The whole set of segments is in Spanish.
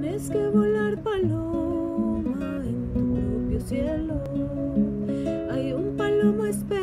tienes que volar paloma en tu propio cielo. Hay un paloma esperando.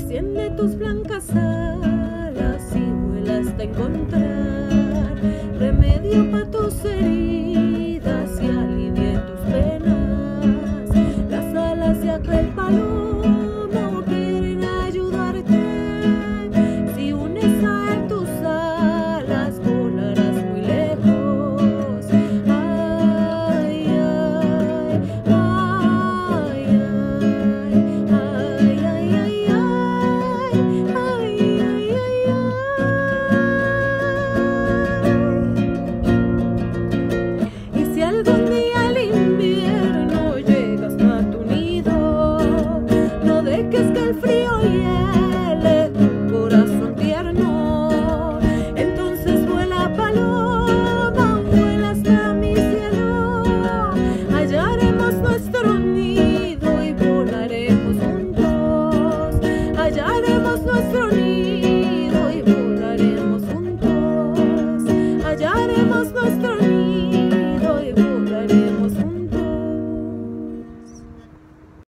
Extiende tus blancas alas y vuela hasta encontrar remedio para tus heridas y alivia tus penas. Las alas de aquel palo frío y el corazón tierno. Entonces vuela paloma, vuela a mi cielo. Hallaremos nuestro nido y volaremos juntos. Hallaremos nuestro nido y volaremos juntos. Hallaremos nuestro